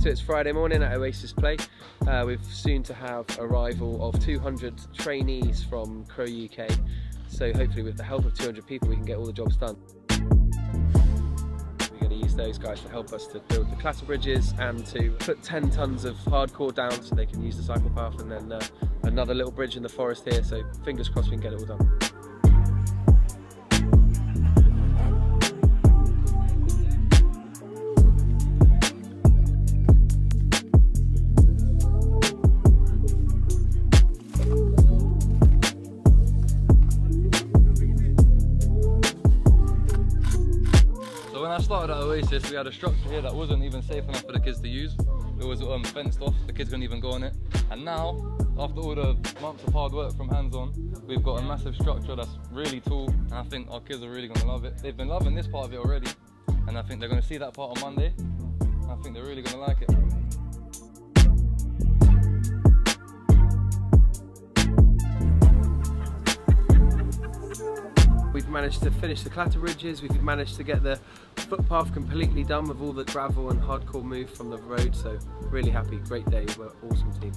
So it's Friday morning at Oasis Play. Uh, we're soon to have arrival of 200 trainees from Crowe UK. So hopefully with the help of 200 people we can get all the jobs done. We're going to use those guys to help us to build the clatter bridges and to put 10 tons of hardcore down so they can use the cycle path and then uh, another little bridge in the forest here. So fingers crossed we can get it all done. I started at Oasis, we had a structure here that wasn't even safe enough for the kids to use. It was um, fenced off, the kids couldn't even go on it. And now, after all the months of hard work from HandsOn, we've got a massive structure that's really tall, and I think our kids are really gonna love it. They've been loving this part of it already, and I think they're gonna see that part on Monday. Managed to finish the clatter bridges, we've managed to get the footpath completely done with all the gravel and hardcore move from the road, so really happy, great day, we're awesome team.